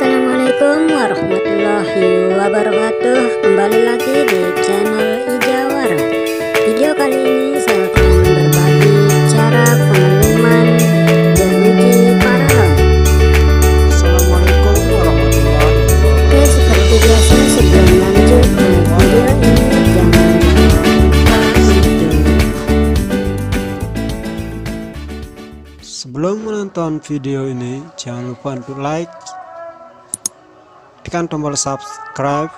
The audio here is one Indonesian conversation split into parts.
Assalamualaikum warahmatullahi wabarakatuh. Kembali lagi di channel Ijawara Video kali ini saya akan berbagi cara pengaliman jeruji paralon Assalamualaikum warahmatullahi wabarakatuh. Oke seperti biasa sebelum lanjut ke video ini Jangan untuk Sebelum menonton video ini, jangan lupa untuk like, tekan tombol subscribe,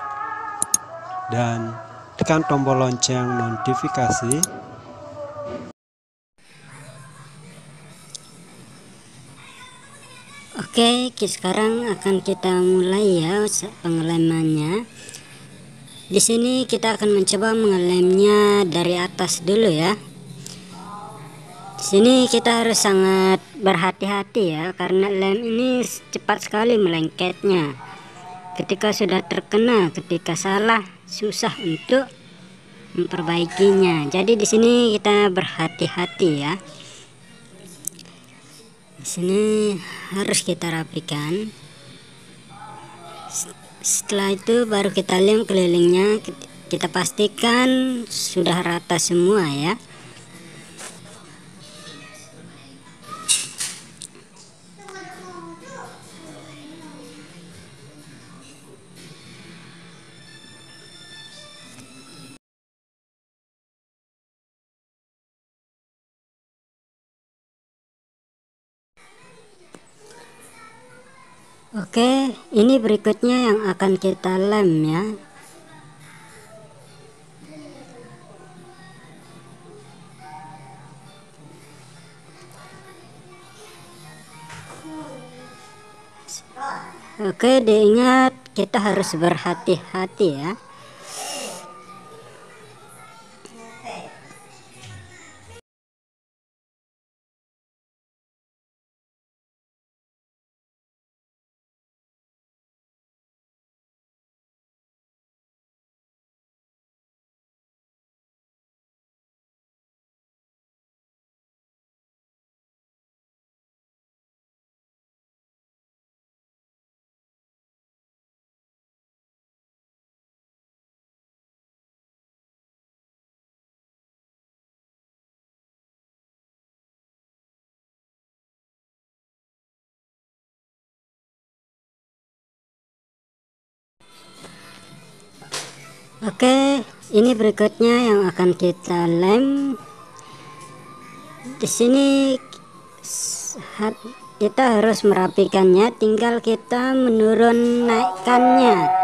dan tekan tombol lonceng notifikasi. Oke, sekarang akan kita mulai ya pengelemannya. Di sini kita akan mencoba mengelemnya dari atas dulu ya. Di sini kita harus sangat berhati-hati ya karena lem ini cepat sekali melengketnya. Ketika sudah terkena, ketika salah susah untuk memperbaikinya. Jadi di sini kita berhati-hati ya. Di sini harus kita rapikan. Setelah itu baru kita lem kelilingnya. Kit- Kita pastikan sudah rata semua ya. Oke, ini berikutnya yang akan kita lem ya. Oke, diingat kita harus berhati-hati ya. Oke, ini berikutnya yang akan kita lem. Di sini kita harus merapikannya, tinggal kita menurun naikkannya.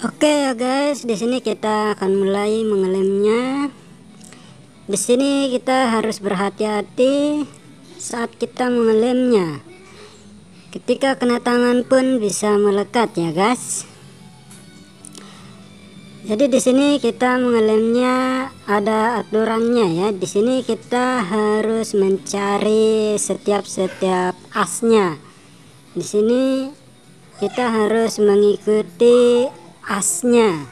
Oke ya guys, di sini kita akan mulai mengelemnya. Di sini kita harus berhati-hati saat kita mengelemnya. Ketika kena tangan pun bisa melekat ya guys. Jadi di sini kita mengelemnya ada aturannya ya. Di sini kita harus mencari setiap-setiap asnya. Di sini kita harus mengikuti asnya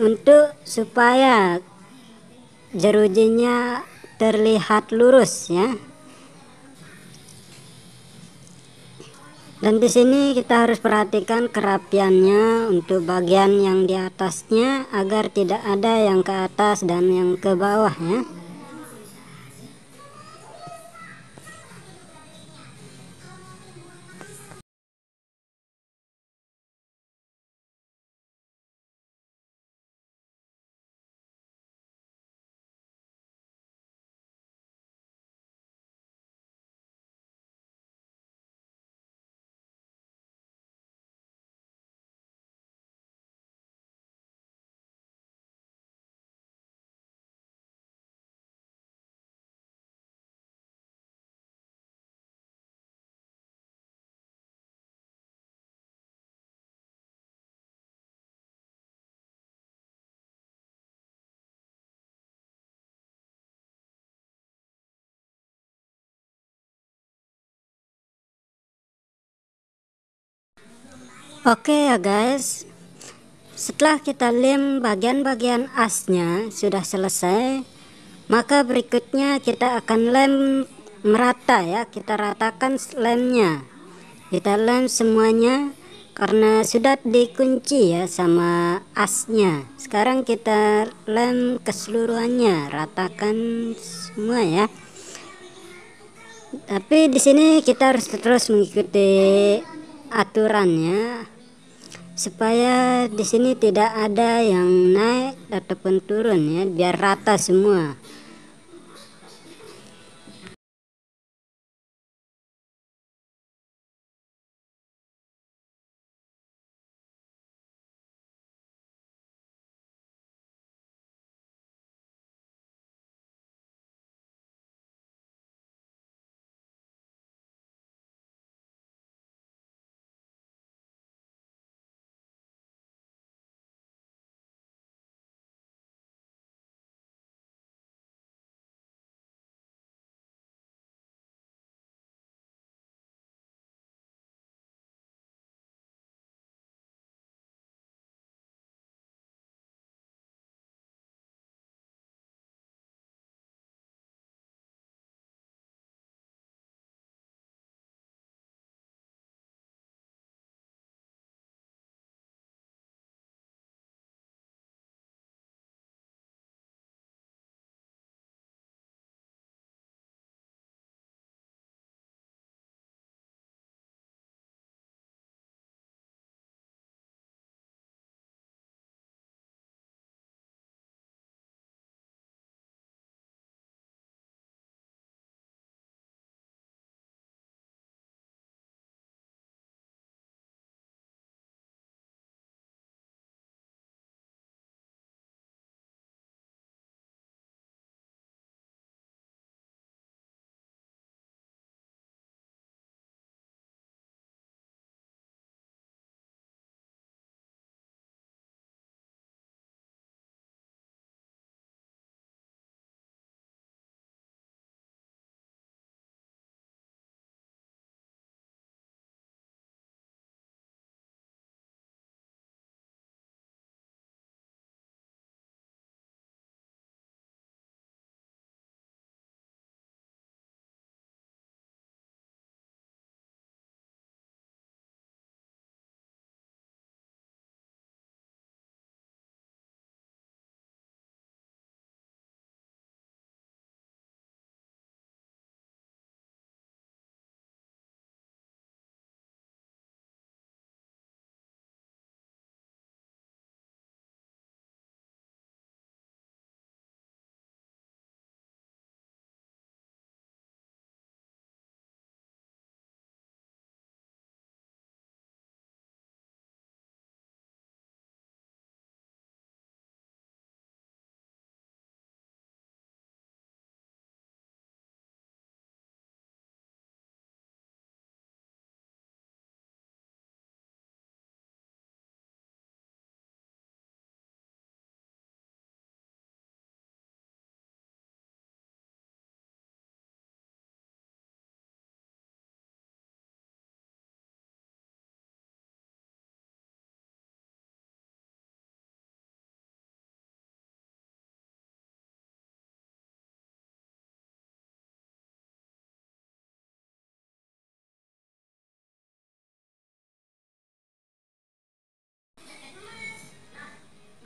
untuk supaya jerujinya terlihat lurus ya. Dan di sini kita harus perhatikan kerapiannya untuk bagian yang di atasnya agar tidak ada yang ke atas dan yang ke bawah ya Oke ya guys. Setelah kita lem bagian-bagian asnya sudah selesai maka berikutnya kita akan lem merata ya. Kita ratakan lemnya. Kita lem semuanya karena sudah dikunci ya sama asnya. Sekarang kita lem keseluruhannya. Ratakan semua ya. Tapi di sini kita harus terus mengikuti aturannya supaya di sini tidak ada yang naik ataupun turun ya biar rata semua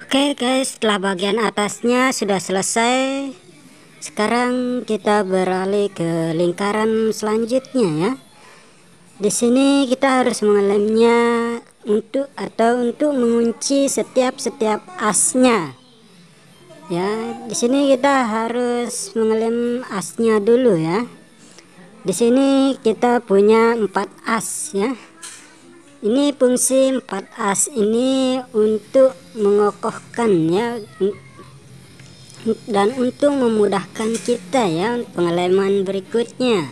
Oke guys, setelah bagian atasnya sudah selesai. Sekarang kita beralih ke lingkaran selanjutnya ya. Di sini kita harus mengelemnya untuk atau untuk mengunci setiap setiap asnya. Ya, di sini kita harus mengelem asnya dulu ya. Di sini kita punya empat as ya ini fungsi 4 as ini untuk mengokohkan ya dan untuk memudahkan kita ya pengalaman berikutnya.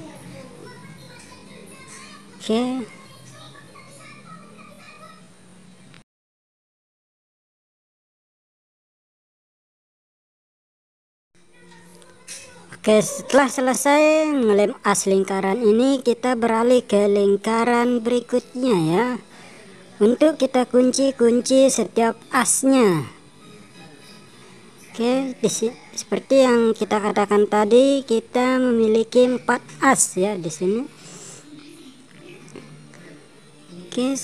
Oke Oke setelah selesai ngelem as lingkaran ini kita beralih ke lingkaran berikutnya ya. Untuk kita kunci-kunci setiap asnya. Oke seperti yang kita katakan tadi kita memiliki empat as ya di sini. Oke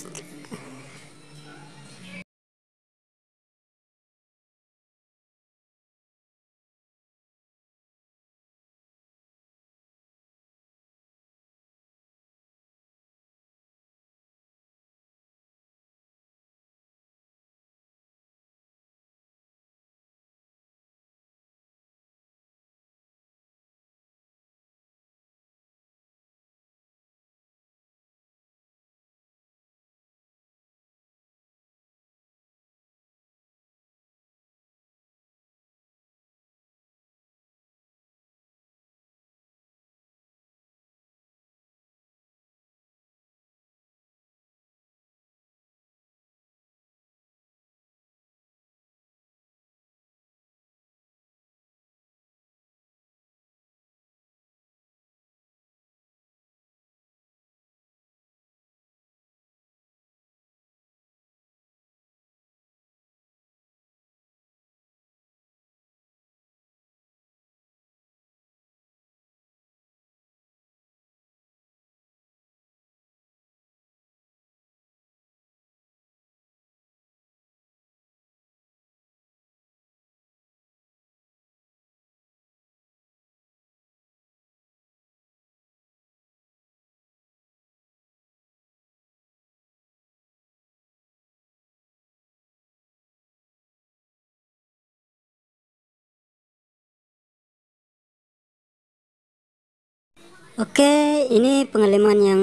Oke, ini pengaliman yang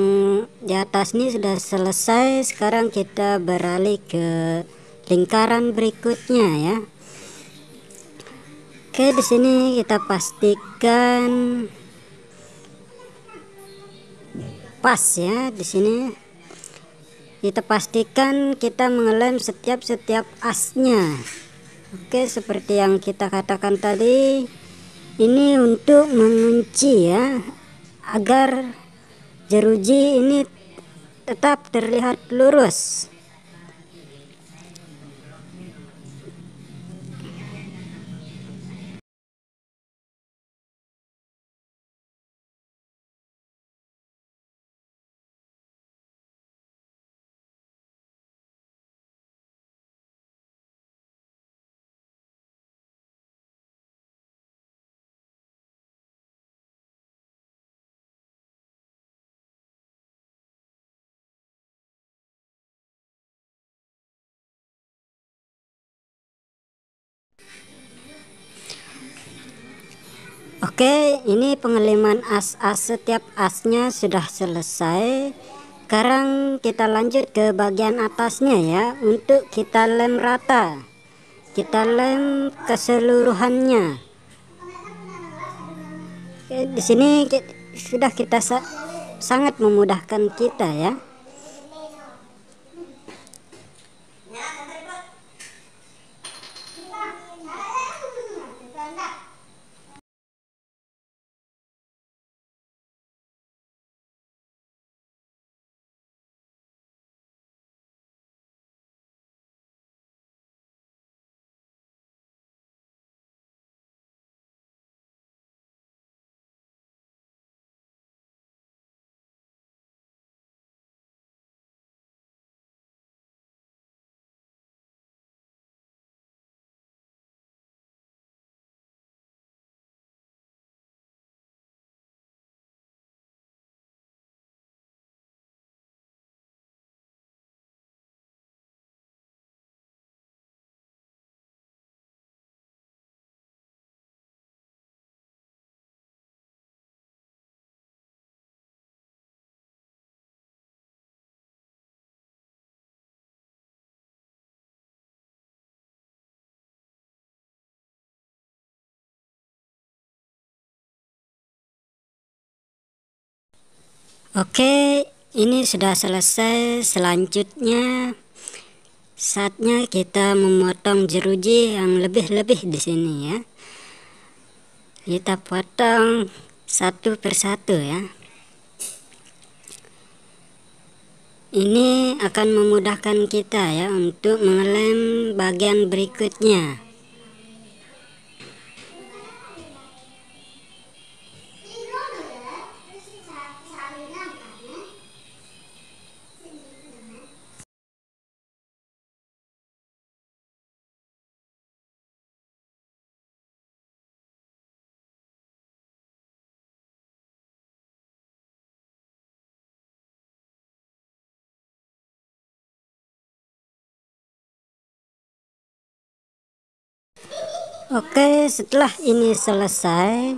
di atas ini sudah selesai. Sekarang kita beralih ke lingkaran berikutnya ya. Oke, di sini kita pastikan pas ya di sini. Kita pastikan kita mengelem setiap-setiap asnya. Oke, seperti yang kita katakan tadi, ini untuk mengunci ya agar jeruji ini tetap terlihat lurus Oke ini pengeliman as-as setiap asnya sudah selesai. Sekarang kita lanjut ke bagian atasnya ya untuk kita lem rata. Kita lem keseluruhannya. Oke, di sini sudah kita sa sangat memudahkan kita ya Oke, ini sudah selesai. Selanjutnya saatnya kita memotong jeruji yang lebih-lebih di sini ya. Kita potong satu persatu ya. Ini akan memudahkan kita ya untuk mengelem bagian berikutnya. Oke, setelah ini selesai,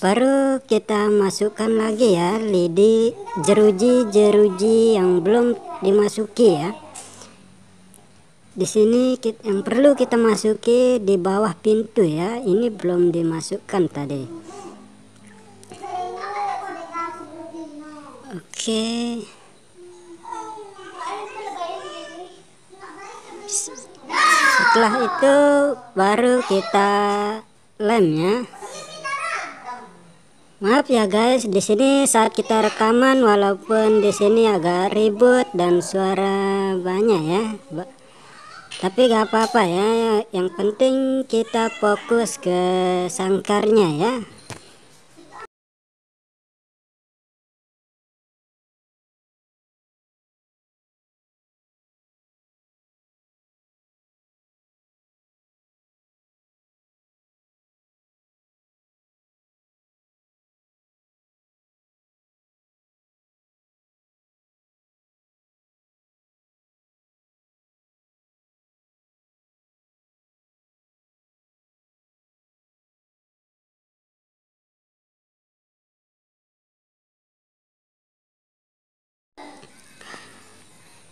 baru kita masukkan lagi ya lidi jeruji-jeruji yang belum dimasuki ya. Di sini yang perlu kita masuki di bawah pintu ya. Ini belum dimasukkan tadi. Oke. Setelah itu baru kita lem ya. Maaf ya guys. Di sini saat kita rekaman walaupun di sini agak ribut dan suara banyak ya. Tapi gak apa-apa ya. Yang penting kita fokus ke sangkarnya ya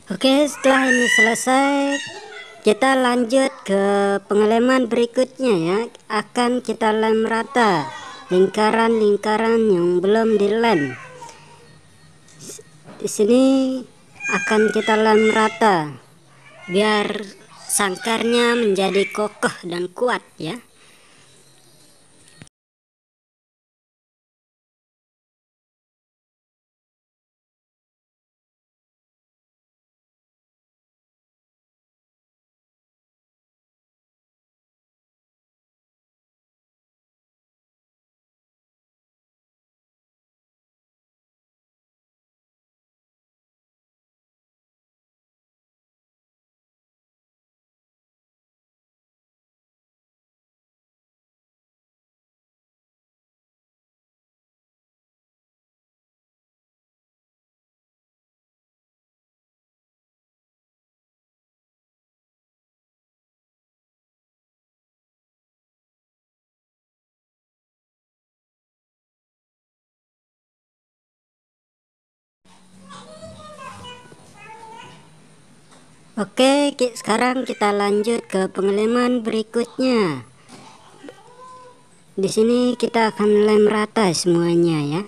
Oke setelah ini selesai kita lanjut ke pengeleman berikutnya ya. Akan kita lem rata lingkaran-lingkaran yang belum dilem. Di sini akan kita lem rata biar sangkarnya menjadi kokoh dan kuat ya Oke, sekarang kita lanjut ke pengeleman berikutnya. Di sini kita akan lem rata semuanya ya.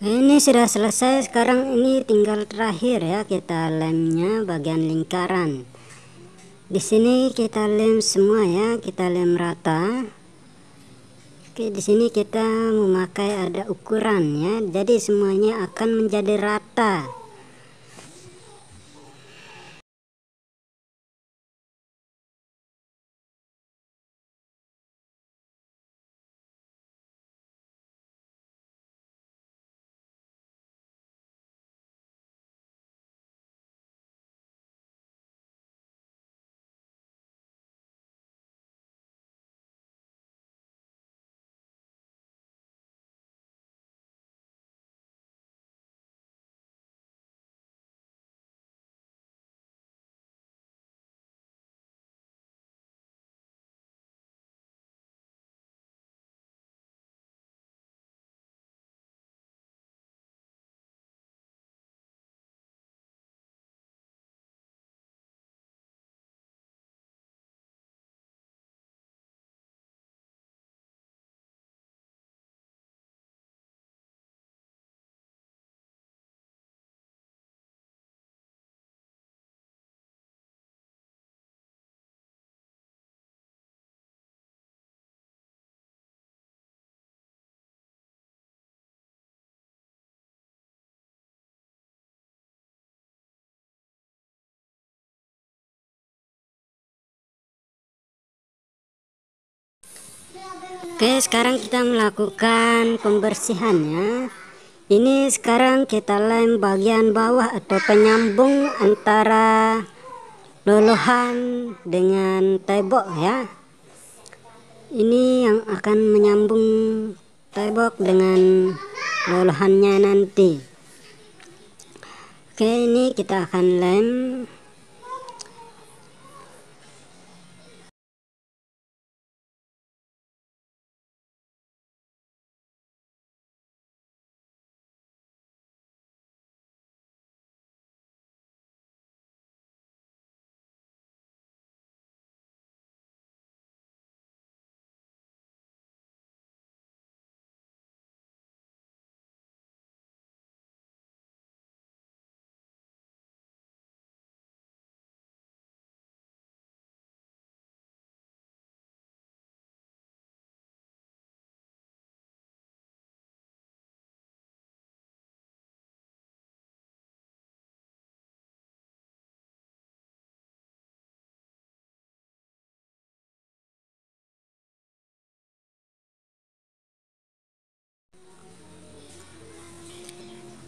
Ini sudah selesai sekarang ini tinggal terakhir ya kita lemnya bagian lingkaran di sini kita lem semua ya kita lem rata Oke, di sini kita memakai ada ukuran ya. Jadi semuanya akan menjadi rata. Oke, sekarang kita melakukan pembersihannya. Ini sekarang kita lem bagian bawah atau penyambung antara lolohan dengan tebok ya. Ini yang akan menyambung tebok dengan lolohannya nanti. Oke, ini kita akan lem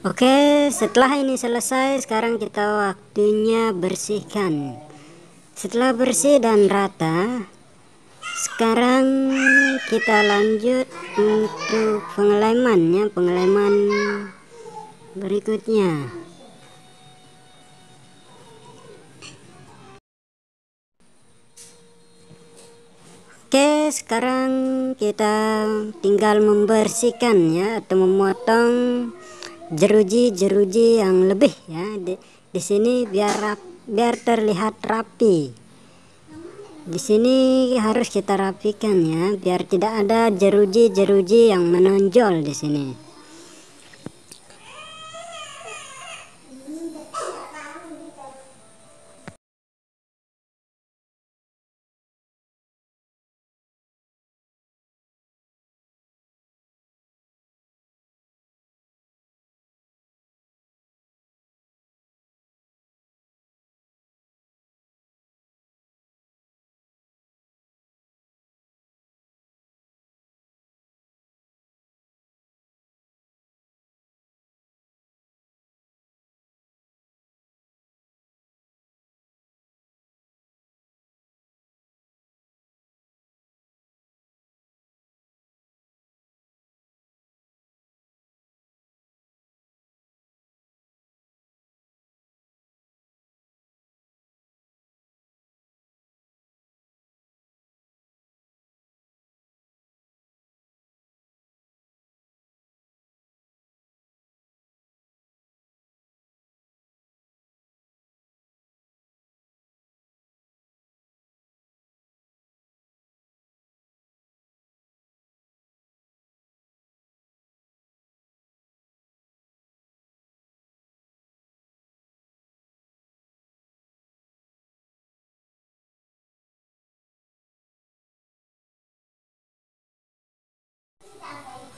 Oke, setelah ini selesai, sekarang kita waktunya bersihkan. Setelah bersih dan rata, sekarang kita lanjut untuk pengelemannya, pengeleman berikutnya. Oke, sekarang kita tinggal membersihkan ya atau memotong jeruji-jeruji yang lebih ya di, di sini biar rap, biar terlihat rapi. Di sini harus kita rapikan ya biar tidak ada jeruji-jeruji yang menonjol di sini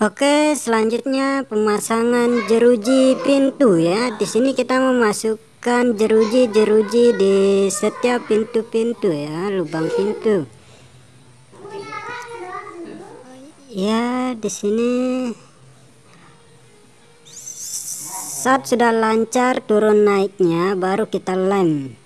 Oke, selanjutnya pemasangan jeruji pintu ya. Di sini kita memasukkan jeruji-jeruji di setiap pintu-pintu ya, lubang pintu. Ya, di sini saat sudah lancar turun naiknya baru kita lem.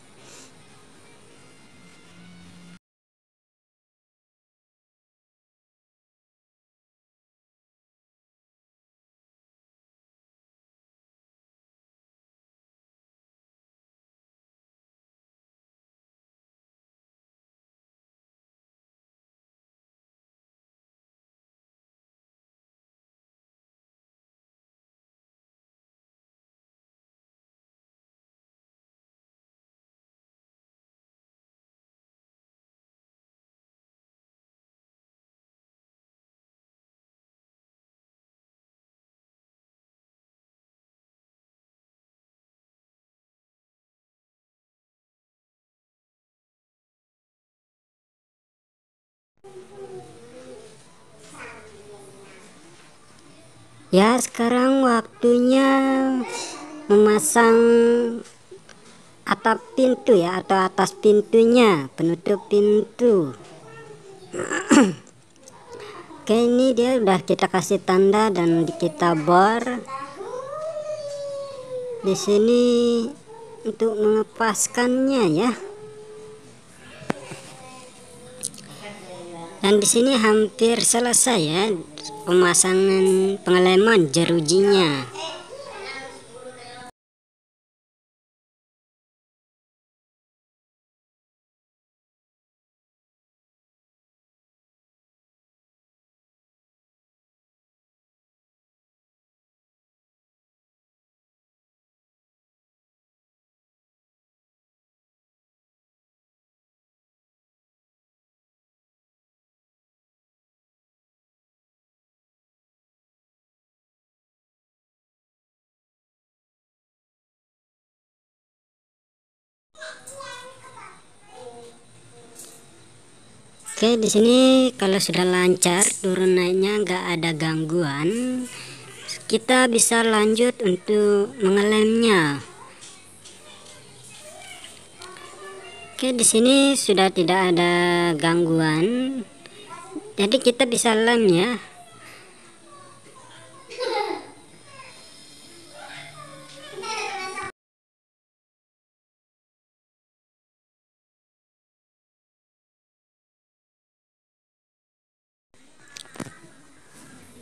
Ya, sekarang waktunya memasang atap pintu ya atau atas pintunya, penutup pintu. Oke, ini dia udah kita kasih tanda dan kita bor. Di sini untuk mengepaskannya ya. Dan di sini hampir selesai ya pemasangan pengeleman jerujinya Oke, di sini kalau sudah lancar turun naiknya nggak ada gangguan, kita bisa lanjut untuk mengelemnya. Oke, di sini sudah tidak ada gangguan, jadi kita bisa lem ya.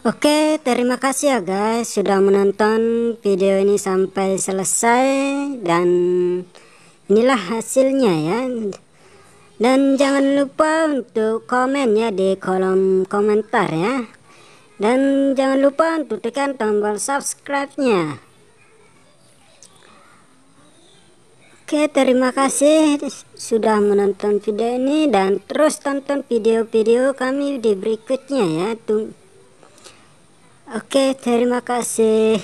Oke, terima kasih ya guys sudah menonton video ini sampai selesai dan inilah hasilnya ya. Dan jangan lupa untuk komen ya di kolom komentar ya. Dan jangan lupa untuk tekan tombol subscribe-nya. Oke, terima kasih sudah menonton video ini dan terus tonton video-video kami di berikutnya ya. Tunggu Oke, terima kasih.